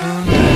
turn